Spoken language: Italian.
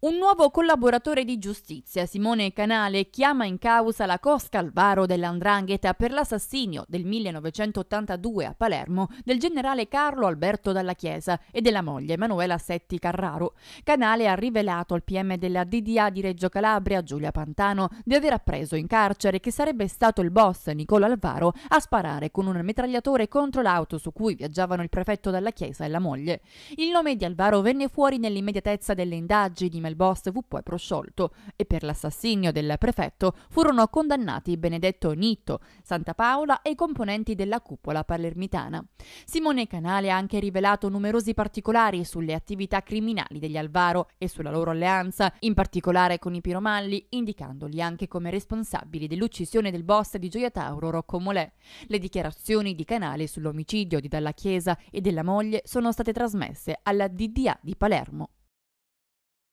Un nuovo collaboratore di giustizia, Simone Canale, chiama in causa la cosca Alvaro dell'Andrangheta per l'assassinio del 1982 a Palermo del generale Carlo Alberto Dalla Chiesa e della moglie Emanuela Setti Carraro. Canale ha rivelato al PM della DDA di Reggio Calabria, Giulia Pantano, di aver appreso in carcere che sarebbe stato il boss Nicolo Alvaro a sparare con un mitragliatore contro l'auto su cui viaggiavano il prefetto Dalla Chiesa e la moglie. Il nome di Alvaro venne fuori nell'immediatezza delle indagini, il boss fu poi prosciolto e per l'assassinio del prefetto furono condannati Benedetto Nitto, Santa Paola e i componenti della cupola palermitana. Simone Canale ha anche rivelato numerosi particolari sulle attività criminali degli Alvaro e sulla loro alleanza, in particolare con i Piromalli, indicandoli anche come responsabili dell'uccisione del boss di Gioia Tauro Rocco Molè. Le dichiarazioni di Canale sull'omicidio di Dalla Chiesa e della moglie sono state trasmesse alla DDA di Palermo.